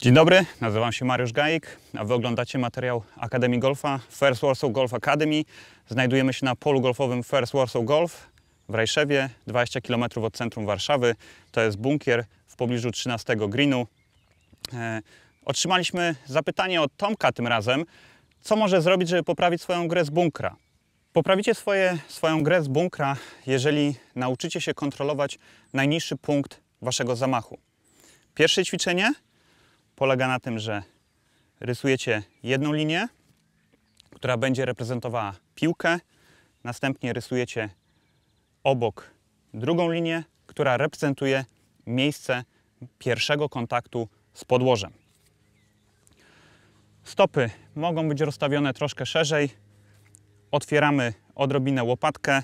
Dzień dobry, nazywam się Mariusz Gajik, a Wy oglądacie materiał Akademii Golfa First Warsaw Golf Academy. Znajdujemy się na polu golfowym First Warsaw Golf w Rajszewie, 20 km od centrum Warszawy. To jest bunkier w pobliżu 13 greenu. E, otrzymaliśmy zapytanie od Tomka tym razem, co może zrobić, żeby poprawić swoją grę z bunkra. Poprawicie swoje, swoją grę z bunkra, jeżeli nauczycie się kontrolować najniższy punkt Waszego zamachu. Pierwsze ćwiczenie polega na tym, że rysujecie jedną linię, która będzie reprezentowała piłkę. Następnie rysujecie obok drugą linię, która reprezentuje miejsce pierwszego kontaktu z podłożem. Stopy mogą być rozstawione troszkę szerzej. Otwieramy odrobinę łopatkę.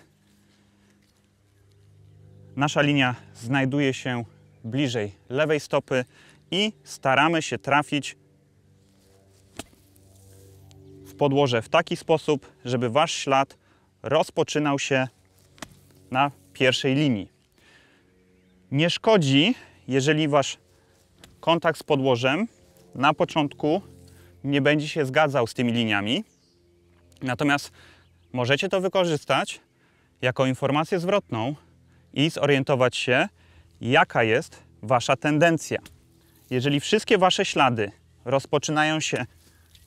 Nasza linia znajduje się bliżej lewej stopy i staramy się trafić w podłoże w taki sposób, żeby wasz ślad rozpoczynał się na pierwszej linii. Nie szkodzi, jeżeli wasz kontakt z podłożem na początku nie będzie się zgadzał z tymi liniami. Natomiast możecie to wykorzystać jako informację zwrotną i zorientować się, jaka jest wasza tendencja. Jeżeli wszystkie wasze ślady rozpoczynają się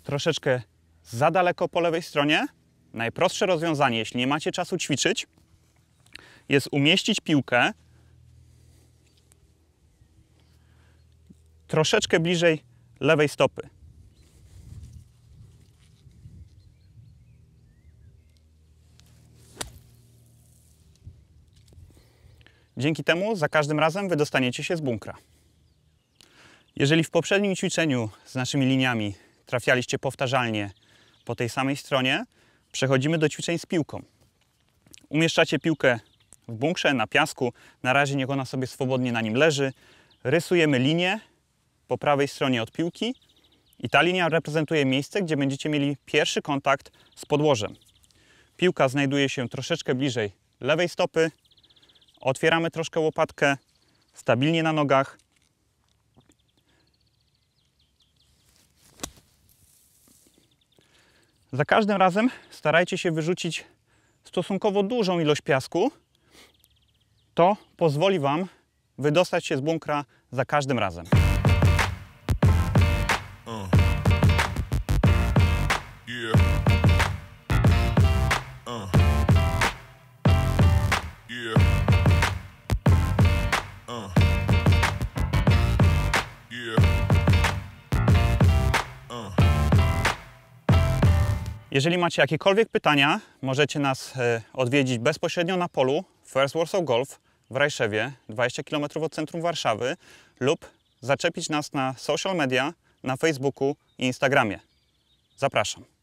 troszeczkę za daleko po lewej stronie, najprostsze rozwiązanie, jeśli nie macie czasu ćwiczyć, jest umieścić piłkę troszeczkę bliżej lewej stopy. Dzięki temu za każdym razem wydostaniecie się z bunkra. Jeżeli w poprzednim ćwiczeniu z naszymi liniami trafialiście powtarzalnie po tej samej stronie, przechodzimy do ćwiczeń z piłką. Umieszczacie piłkę w bunkrze, na piasku, na razie niech ona sobie swobodnie na nim leży. Rysujemy linię po prawej stronie od piłki i ta linia reprezentuje miejsce, gdzie będziecie mieli pierwszy kontakt z podłożem. Piłka znajduje się troszeczkę bliżej lewej stopy. Otwieramy troszkę łopatkę, stabilnie na nogach. Za każdym razem starajcie się wyrzucić stosunkowo dużą ilość piasku. To pozwoli Wam wydostać się z bunkra za każdym razem. Jeżeli macie jakiekolwiek pytania, możecie nas e, odwiedzić bezpośrednio na polu First Warsaw Golf w Rajszewie, 20 km od centrum Warszawy lub zaczepić nas na social media, na Facebooku i Instagramie. Zapraszam.